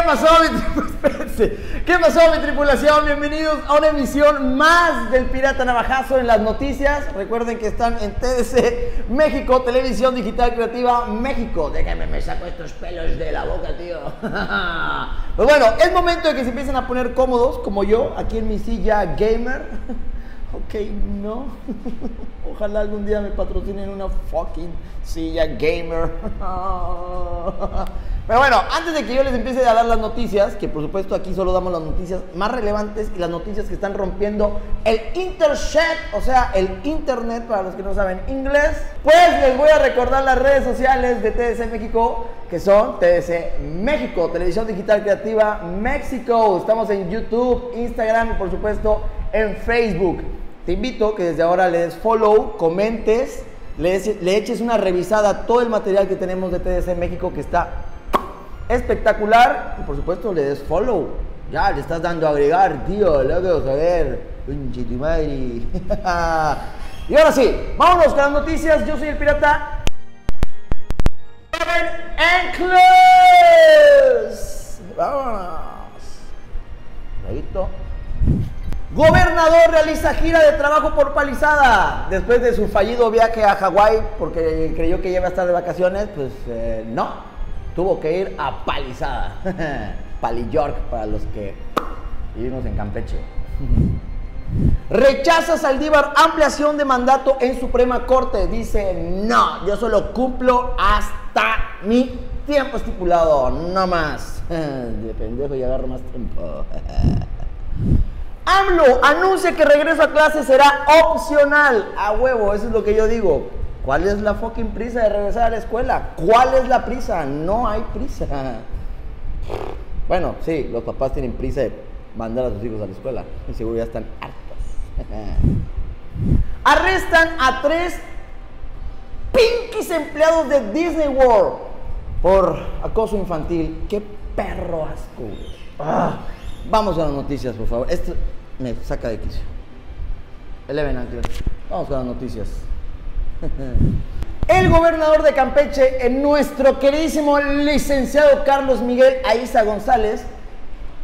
pasó, mi ¿Qué pasó, mi tripulación? Bienvenidos a una emisión más del Pirata Navajazo en las noticias. Recuerden que están en TDC México, Televisión Digital Creativa México. Déjenme, me saco estos pelos de la boca, tío. Pues bueno, es momento de que se empiecen a poner cómodos, como yo, aquí en mi silla gamer. Ok, no. Ojalá algún día me patrocinen una fucking silla gamer. Pero bueno, antes de que yo les empiece a dar las noticias, que por supuesto aquí solo damos las noticias más relevantes y las noticias que están rompiendo el internet, o sea, el internet para los que no saben inglés, pues les voy a recordar las redes sociales de TDC México, que son TDC México, Televisión Digital Creativa México. Estamos en YouTube, Instagram y por supuesto en Facebook. Te invito que desde ahora le des follow, comentes, le, eches una revisada a todo el material que tenemos de TDC México que está espectacular. Y por supuesto le des follow. Ya le estás dando a agregar, tío. Loco, a ver. tu madre. y ahora sí, vámonos con las noticias. Yo soy el pirata. and close. Vámonos. Gobernador realiza gira de trabajo por palizada. Después de su fallido viaje a Hawái, porque creyó que iba a estar de vacaciones, pues eh, no tuvo que ir a Palizada. Pali York para los que vivimos en Campeche. Rechaza Saldívar ampliación de mandato en Suprema Corte. Dice, no, yo solo cumplo hasta mi tiempo estipulado, no más. De pendejo y agarro más tiempo. AMLO anuncia que regreso a clase será opcional. A huevo, eso es lo que yo digo. ¿Cuál es la fucking prisa de regresar a la escuela? ¿Cuál es la prisa? No hay prisa. Bueno, sí, los papás tienen prisa de mandar a sus hijos a la escuela. Y seguro ya están hartos. Arrestan a tres pinkies empleados de Disney World por acoso infantil. ¡Qué perro asco! Ah, vamos a las noticias, por favor. Esto me saca de quicio. Eleven Vamos a las noticias. El gobernador de Campeche, nuestro queridísimo licenciado Carlos Miguel Aiza González,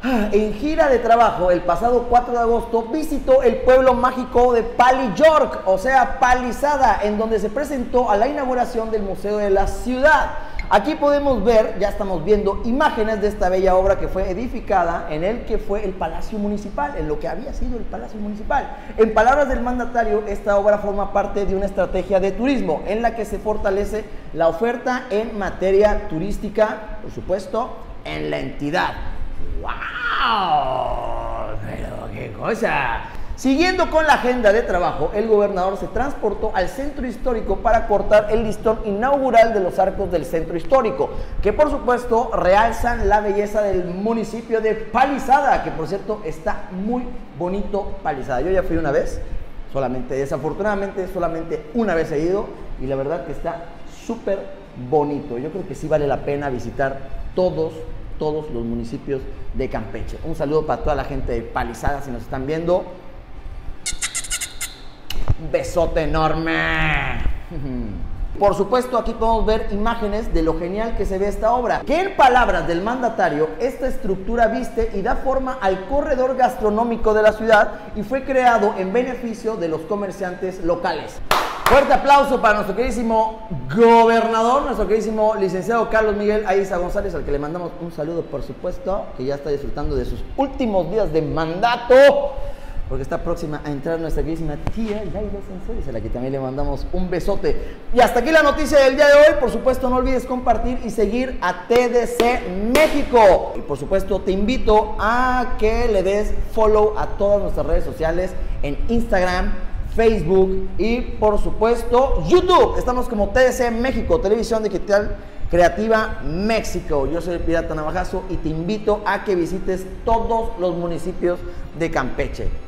ah, en gira de trabajo el pasado 4 de agosto visitó el pueblo mágico de Pali York, o sea, Palizada, en donde se presentó a la inauguración del Museo de la Ciudad. Aquí podemos ver, ya estamos viendo imágenes de esta bella obra que fue edificada en el que fue el Palacio Municipal, en lo que había sido el Palacio Municipal. En palabras del mandatario, esta obra forma parte de una estrategia de turismo en la que se fortalece la oferta en materia turística, por supuesto, en la entidad. ¡Wow! Pero qué cosa. Siguiendo con la agenda de trabajo, el gobernador se transportó al centro histórico para cortar el listón inaugural de los arcos del centro histórico, que por supuesto realzan la belleza del municipio de Palizada, que por cierto está muy bonito Palizada. Yo ya fui una vez, solamente, desafortunadamente solamente una vez he ido y la verdad que está súper bonito. Yo creo que sí vale la pena visitar todos, todos los municipios de Campeche. Un saludo para toda la gente de Palizada si nos están viendo besote enorme. Por supuesto, aquí podemos ver imágenes de lo genial que se ve esta obra, que en palabras del mandatario, esta estructura viste y da forma al corredor gastronómico de la ciudad y fue creado en beneficio de los comerciantes locales. Fuerte aplauso para nuestro queridísimo gobernador, nuestro queridísimo licenciado Carlos Miguel Aiza González, al que le mandamos un saludo, por supuesto, que ya está disfrutando de sus últimos días de mandato porque está próxima a entrar nuestra queridísima tía Laila Sensores, a la que también le mandamos un besote. Y hasta aquí la noticia del día de hoy. Por supuesto, no olvides compartir y seguir a TDC México. Y por supuesto, te invito a que le des follow a todas nuestras redes sociales en Instagram, Facebook y por supuesto YouTube. Estamos como TDC México, Televisión Digital Creativa México. Yo soy el Pirata Navajazo y te invito a que visites todos los municipios de Campeche.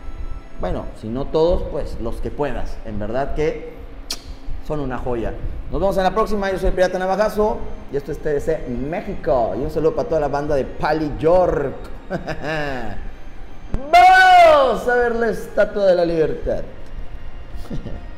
Bueno, si no todos, pues los que puedas. En verdad que son una joya. Nos vemos en la próxima. Yo soy Pirata Navajazo y esto es TDC México. Y un saludo para toda la banda de Pali York. Vamos a ver la estatua de la libertad.